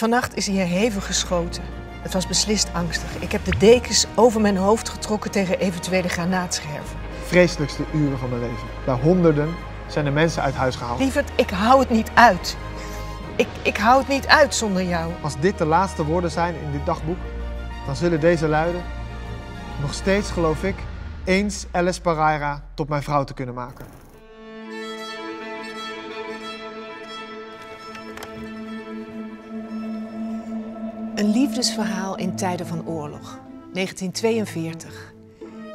Vannacht is hier hevig geschoten. Het was beslist angstig. Ik heb de dekens over mijn hoofd getrokken tegen eventuele granaatscherven. Vreselijkste uren van mijn leven. Bij honderden zijn de mensen uit huis gehaald. Lieverd, ik hou het niet uit. Ik, ik hou het niet uit zonder jou. Als dit de laatste woorden zijn in dit dagboek, dan zullen deze luiden. Nog steeds geloof ik eens Alice Pereira tot mijn vrouw te kunnen maken. Een liefdesverhaal in tijden van oorlog. 1942.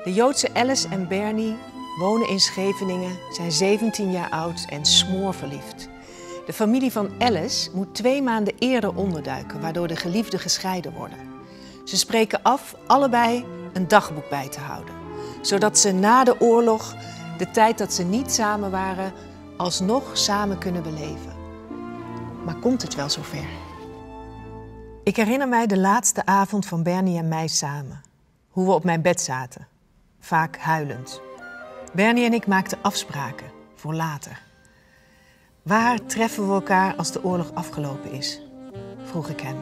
De Joodse Alice en Bernie wonen in Scheveningen, zijn 17 jaar oud en smoorverliefd. De familie van Alice moet twee maanden eerder onderduiken, waardoor de geliefden gescheiden worden. Ze spreken af allebei een dagboek bij te houden, zodat ze na de oorlog, de tijd dat ze niet samen waren, alsnog samen kunnen beleven. Maar komt het wel zover? Ik herinner mij de laatste avond van Bernie en mij samen. Hoe we op mijn bed zaten, vaak huilend. Bernie en ik maakten afspraken voor later. Waar treffen we elkaar als de oorlog afgelopen is? vroeg ik hem.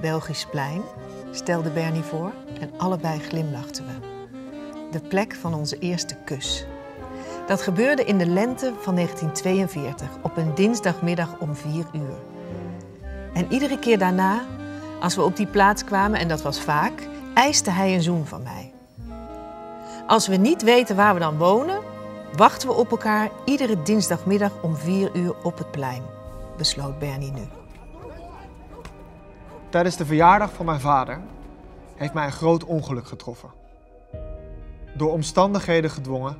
Belgisch plein, stelde Bernie voor en allebei glimlachten we. De plek van onze eerste kus. Dat gebeurde in de lente van 1942 op een dinsdagmiddag om vier uur. En iedere keer daarna, als we op die plaats kwamen, en dat was vaak, eiste hij een zoen van mij. Als we niet weten waar we dan wonen, wachten we op elkaar iedere dinsdagmiddag om vier uur op het plein, besloot Bernie nu. Tijdens de verjaardag van mijn vader heeft mij een groot ongeluk getroffen. Door omstandigheden gedwongen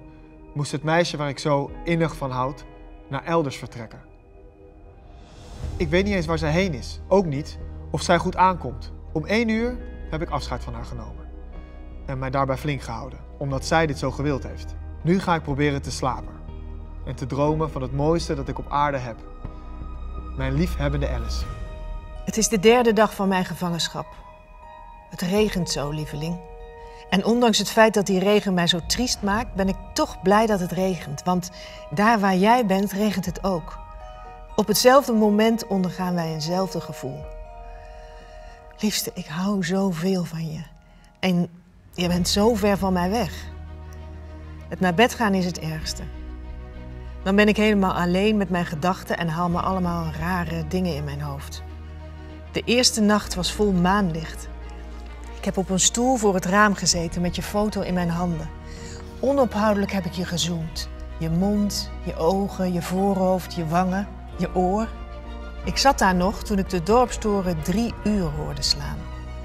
moest het meisje waar ik zo innig van houd naar elders vertrekken. Ik weet niet eens waar zij heen is, ook niet of zij goed aankomt. Om één uur heb ik afscheid van haar genomen en mij daarbij flink gehouden, omdat zij dit zo gewild heeft. Nu ga ik proberen te slapen en te dromen van het mooiste dat ik op aarde heb. Mijn liefhebbende Alice. Het is de derde dag van mijn gevangenschap. Het regent zo, lieveling. En ondanks het feit dat die regen mij zo triest maakt, ben ik toch blij dat het regent. Want daar waar jij bent, regent het ook. Op hetzelfde moment ondergaan wij eenzelfde gevoel. Liefste, ik hou zoveel van je. En je bent zo ver van mij weg. Het naar bed gaan is het ergste. Dan ben ik helemaal alleen met mijn gedachten en haal me allemaal rare dingen in mijn hoofd. De eerste nacht was vol maanlicht. Ik heb op een stoel voor het raam gezeten met je foto in mijn handen. Onophoudelijk heb ik je gezoend. Je mond, je ogen, je voorhoofd, je wangen, je oor. Ik zat daar nog toen ik de dorpstoren drie uur hoorde slaan.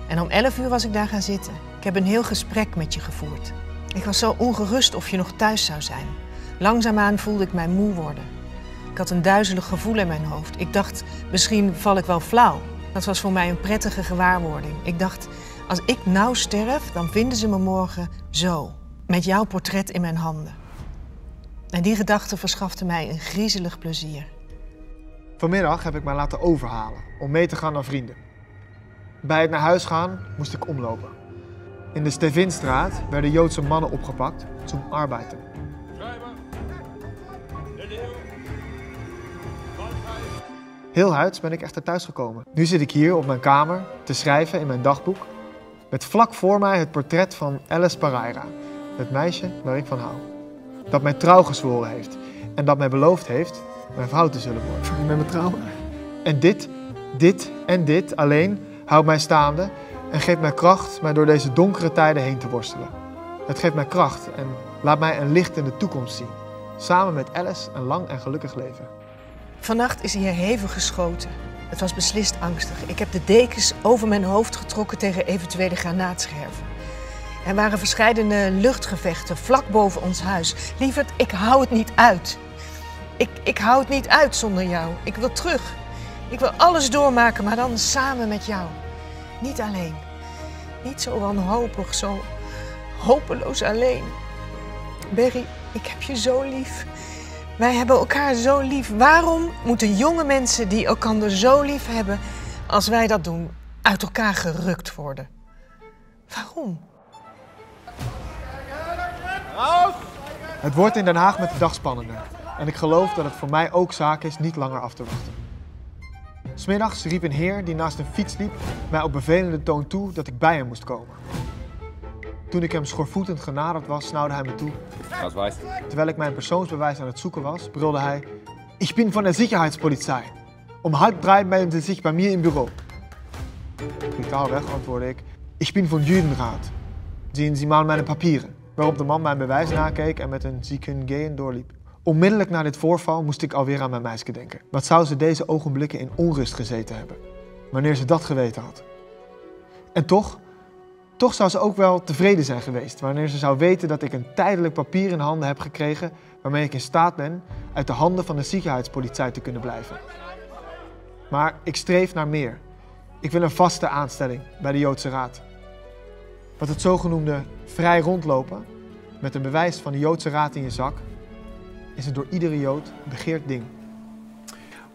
En om elf uur was ik daar gaan zitten. Ik heb een heel gesprek met je gevoerd. Ik was zo ongerust of je nog thuis zou zijn. Langzaamaan voelde ik mij moe worden. Ik had een duizelig gevoel in mijn hoofd. Ik dacht, misschien val ik wel flauw. Dat was voor mij een prettige gewaarwording. Ik dacht, als ik nou sterf, dan vinden ze me morgen zo. Met jouw portret in mijn handen. En die gedachte verschafte mij een griezelig plezier. Vanmiddag heb ik mij laten overhalen om mee te gaan naar vrienden. Bij het naar huis gaan moest ik omlopen. In de Stevinstraat werden Joodse mannen opgepakt zum arbeiten. Heel huids ben ik echter thuisgekomen. Nu zit ik hier op mijn kamer te schrijven in mijn dagboek. Met vlak voor mij het portret van Alice Pereira, het meisje waar ik van hou. Dat mij trouw gezworen heeft en dat mij beloofd heeft mijn vrouw zullen worden. Met me trouwen? En dit, dit en dit alleen houdt mij staande en geeft mij kracht mij door deze donkere tijden heen te worstelen. Het geeft mij kracht en laat mij een licht in de toekomst zien. Samen met Alice een lang en gelukkig leven. Vannacht is hier hevig geschoten. Het was beslist angstig. Ik heb de dekens over mijn hoofd getrokken tegen eventuele granaatscherven. Er waren verscheidene luchtgevechten vlak boven ons huis. Lieverd, ik hou het niet uit. Ik, ik hou het niet uit zonder jou. Ik wil terug. Ik wil alles doormaken, maar dan samen met jou. Niet alleen. Niet zo wanhopig, zo hopeloos alleen. Berry, ik heb je zo lief. Wij hebben elkaar zo lief. Waarom moeten jonge mensen die elkaar zo lief hebben als wij dat doen, uit elkaar gerukt worden? Waarom? Het wordt in Den Haag met de dag spannender. En ik geloof dat het voor mij ook zaak is niet langer af te wachten. Smiddags riep een heer die naast een fiets liep mij op bevelende toon toe dat ik bij hem moest komen. Toen ik hem schoorvoetend genaderd was, snauwde hij me toe. Terwijl ik mijn persoonsbewijs aan het zoeken was, brulde hij: Ik ben van de Sicherheitspolizei. Om halb drei melden ze zich bij mij in bureau. Brutaal weg antwoordde ik: Ik ben van Judenraad. Zien Sie mal mijn papieren. Waarop de man mijn bewijs nakeek en met een zieken doorliep. Onmiddellijk na dit voorval moest ik alweer aan mijn meisje denken. Wat zou ze deze ogenblikken in onrust gezeten hebben, wanneer ze dat geweten had. En toch, toch zou ze ook wel tevreden zijn geweest wanneer ze zou weten dat ik een tijdelijk papier in handen heb gekregen waarmee ik in staat ben uit de handen van de ziekenhuispolitie te kunnen blijven. Maar ik streef naar meer. Ik wil een vaste aanstelling bij de Joodse Raad. Wat het zogenoemde vrij rondlopen met een bewijs van de Joodse Raad in je zak is een door iedere Jood begeerd ding.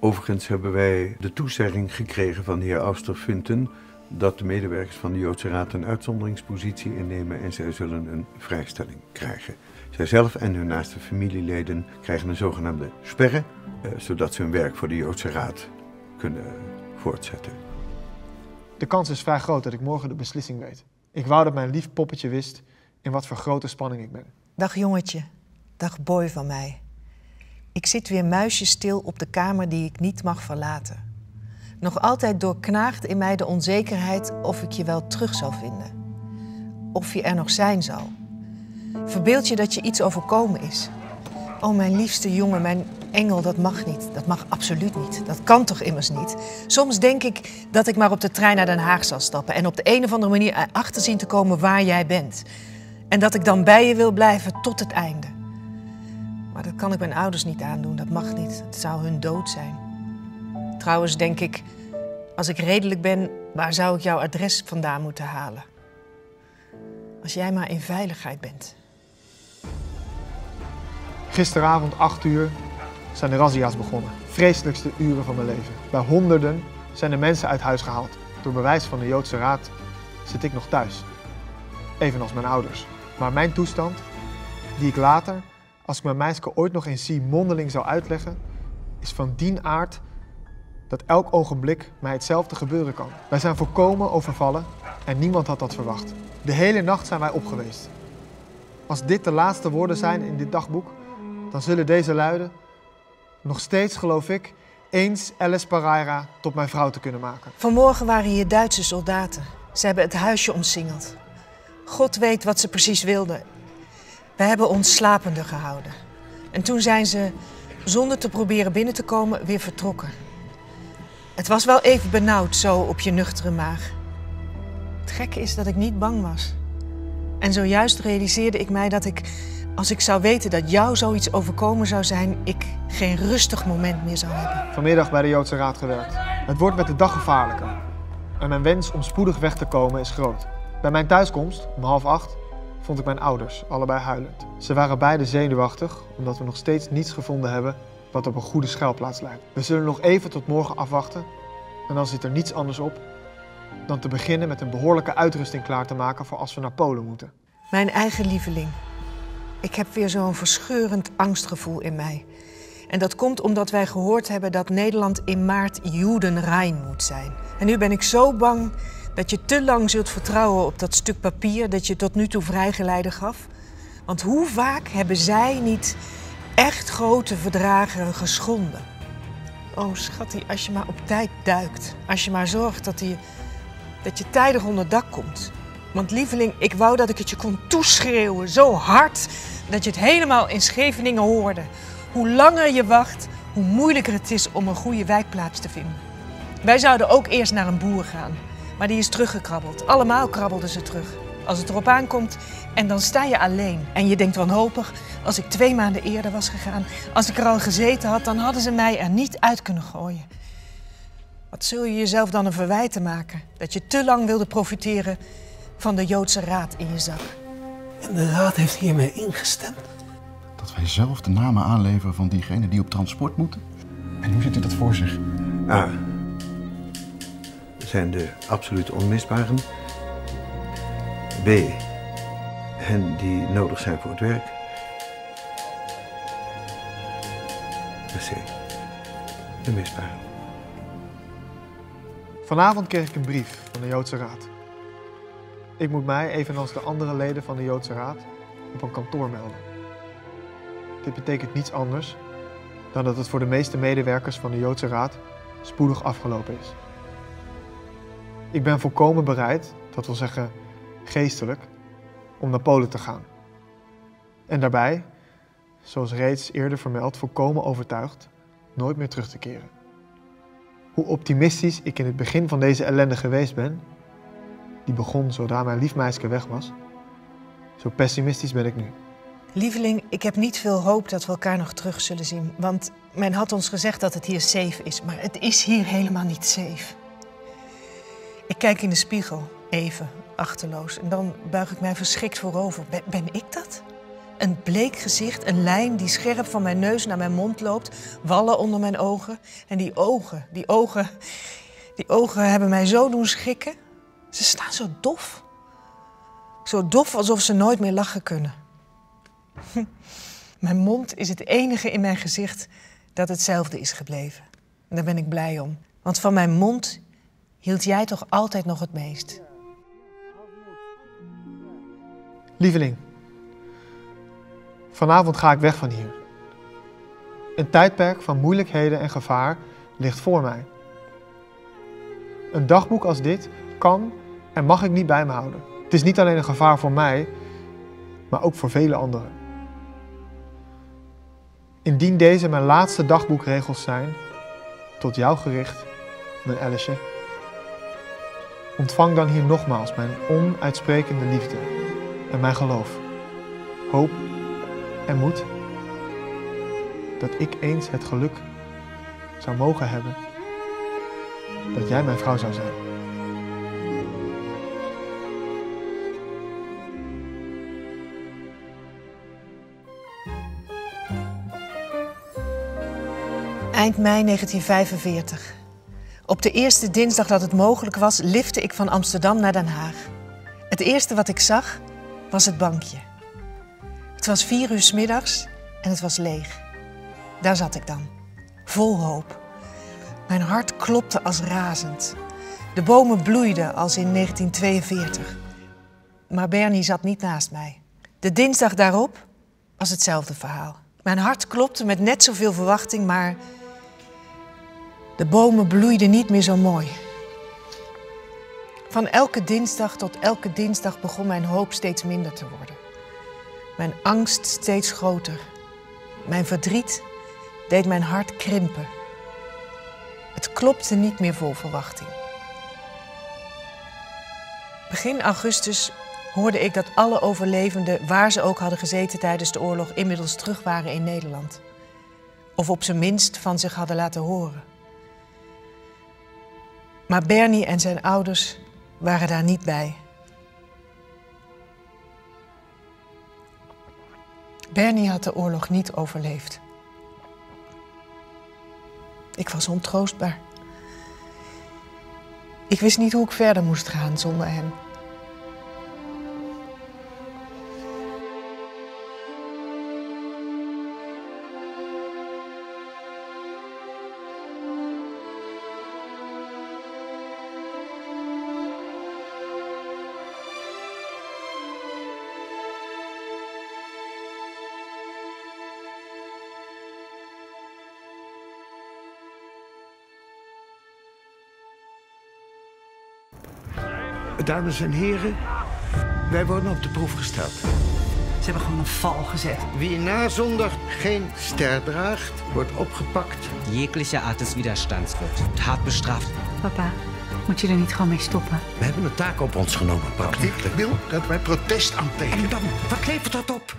Overigens hebben wij de toezegging gekregen van de heer Austerfunten dat de medewerkers van de Joodse Raad een uitzonderingspositie innemen en zij zullen een vrijstelling krijgen. Zijzelf en hun naaste familieleden krijgen een zogenaamde sperre, eh, zodat ze hun werk voor de Joodse Raad kunnen voortzetten. De kans is vrij groot dat ik morgen de beslissing weet. Ik wou dat mijn lief poppetje wist in wat voor grote spanning ik ben. Dag jongetje, dag boy van mij. Ik zit weer muisjestil op de kamer die ik niet mag verlaten. Nog altijd doorknaagt in mij de onzekerheid of ik je wel terug zal vinden. Of je er nog zijn zal. Verbeeld je dat je iets overkomen is. Oh, mijn liefste jongen, mijn engel, dat mag niet. Dat mag absoluut niet. Dat kan toch immers niet? Soms denk ik dat ik maar op de trein naar Den Haag zal stappen en op de een of andere manier erachter zien te komen waar jij bent. En dat ik dan bij je wil blijven tot het einde. Maar dat kan ik mijn ouders niet aandoen, dat mag niet. Het zou hun dood zijn. Trouwens denk ik, als ik redelijk ben, waar zou ik jouw adres vandaan moeten halen? Als jij maar in veiligheid bent. Gisteravond 8 uur zijn de razzia's begonnen. Vreselijkste uren van mijn leven. Bij honderden zijn de mensen uit huis gehaald. Door bewijs van de Joodse Raad zit ik nog thuis. Evenals mijn ouders. Maar mijn toestand, die ik later, als ik mijn meisje ooit nog eens zie, mondeling zou uitleggen, is van dien aard dat elk ogenblik mij hetzelfde gebeuren kan. Wij zijn volkomen overvallen en niemand had dat verwacht. De hele nacht zijn wij op geweest. Als dit de laatste woorden zijn in dit dagboek, dan zullen deze luiden: Nog steeds geloof ik eens Alice Pereira tot mijn vrouw te kunnen maken. Vanmorgen waren hier Duitse soldaten. Ze hebben het huisje omsingeld. God weet wat ze precies wilden. We hebben ons slapende gehouden. En toen zijn ze, zonder te proberen binnen te komen, weer vertrokken. Het was wel even benauwd zo op je nuchtere maag. Het gekke is dat ik niet bang was. En zojuist realiseerde ik mij dat ik, als ik zou weten dat jou zoiets overkomen zou zijn, ik geen rustig moment meer zou hebben. Vanmiddag bij de Joodse Raad gewerkt. Het wordt met de dag gevaarlijker. En mijn wens om spoedig weg te komen is groot. Bij mijn thuiskomst, om half acht, vond ik mijn ouders, allebei huilend. Ze waren beide zenuwachtig, omdat we nog steeds niets gevonden hebben wat op een goede schuilplaats lijkt. We zullen nog even tot morgen afwachten en dan zit er niets anders op dan te beginnen met een behoorlijke uitrusting klaar te maken voor als we naar Polen moeten. Mijn eigen lieveling. Ik heb weer zo'n verscheurend angstgevoel in mij. En dat komt omdat wij gehoord hebben dat Nederland in maart Judenrein moet zijn. En nu ben ik zo bang dat je te lang zult vertrouwen op dat stuk papier dat je tot nu toe vrijgeleide gaf. Want hoe vaak hebben zij niet echt grote verdragen geschonden? Oh, schattie, als je maar op tijd duikt. Als je maar zorgt dat, die, dat je tijdig onder dak komt. Want lieveling, ik wou dat ik het je kon toeschreeuwen. Zo hard dat je het helemaal in Scheveningen hoorde. Hoe langer je wacht, hoe moeilijker het is om een goede wijkplaats te vinden. Wij zouden ook eerst naar een boer gaan. Maar die is teruggekrabbeld. Allemaal krabbelden ze terug. Als het erop aankomt en dan sta je alleen. En je denkt wanhopig, als ik twee maanden eerder was gegaan, als ik er al gezeten had, dan hadden ze mij er niet uit kunnen gooien. Wat zul je jezelf dan een verwijten maken? Dat je te lang wilde profiteren van de Joodse raad in je zak. En de raad heeft hiermee ingestemd. Dat wij zelf de namen aanleveren van diegenen die op transport moeten? En hoe ziet u dat voor zich? A. Zijn de absoluut onmisbaren. B. Hen die nodig zijn voor het werk. En C. De misbaren. Vanavond kreeg ik een brief van de Joodse Raad. Ik moet mij, evenals de andere leden van de Joodse Raad, op een kantoor melden. Dit betekent niets anders dan dat het voor de meeste medewerkers van de Joodse Raad spoedig afgelopen is. Ik ben volkomen bereid, dat wil zeggen geestelijk, om naar Polen te gaan. En daarbij, zoals reeds eerder vermeld, volkomen overtuigd nooit meer terug te keren. Hoe optimistisch ik in het begin van deze ellende geweest ben, die begon zodra mijn liefmeisje weg was, zo pessimistisch ben ik nu. Lieveling, ik heb niet veel hoop dat we elkaar nog terug zullen zien. Want men had ons gezegd dat het hier safe is, maar het is hier helemaal niet safe. Ik kijk in de spiegel, even, achterloos. En dan buig ik mij verschrikt voorover. Ben, ben ik dat? Een bleek gezicht, een lijn die scherp van mijn neus naar mijn mond loopt, wallen onder mijn ogen. En die ogen, die ogen, die ogen hebben mij zo doen schrikken. Ze staan zo dof. Zo dof alsof ze nooit meer lachen kunnen. Mijn mond is het enige in mijn gezicht dat hetzelfde is gebleven. En daar ben ik blij om. Want van mijn mond hield jij toch altijd nog het meest. Lieveling, vanavond ga ik weg van hier. Een tijdperk van moeilijkheden en gevaar ligt voor mij. Een dagboek als dit kan en mag ik niet bij me houden. Het is niet alleen een gevaar voor mij, maar ook voor vele anderen. Indien deze mijn laatste dagboekregels zijn, tot jou gericht, mijn Alice, ontvang dan hier nogmaals mijn onuitsprekende liefde en mijn geloof, hoop en moed dat ik eens het geluk zou mogen hebben dat jij mijn vrouw zou zijn. Eind mei 1945. Op de eerste dinsdag dat het mogelijk was, lifte ik van Amsterdam naar Den Haag. Het eerste wat ik zag was het bankje. Het was vier uur 's middags en het was leeg. Daar zat ik dan, vol hoop. Mijn hart klopte als razend. De bomen bloeiden als in 1942. Maar Bernie zat niet naast mij. De dinsdag daarop was hetzelfde verhaal. Mijn hart klopte met net zoveel verwachting, maar de bomen bloeiden niet meer zo mooi. Van elke dinsdag tot elke dinsdag begon mijn hoop steeds minder te worden. Mijn angst steeds groter. Mijn verdriet deed mijn hart krimpen. Het klopte niet meer vol verwachting. Begin augustus hoorde ik dat alle overlevenden, waar ze ook hadden gezeten tijdens de oorlog, inmiddels terug waren in Nederland. Of op zijn minst van zich hadden laten horen. Maar Bernie en zijn ouders waren daar niet bij. Bernie had de oorlog niet overleefd. Ik was ontroostbaar. Ik wist niet hoe ik verder moest gaan zonder hem. Dames en heren, wij worden op de proef gesteld. Ze hebben gewoon een val gezet. Wie na zondag geen ster draagt, wordt opgepakt. Jegliche Art des Widerstands wird hart bestraft. Papa, moet je er niet gewoon mee stoppen? We hebben een taak op ons genomen, Paul. Ik wil dat wij protest aantekenen. En dan, wat levert dat op?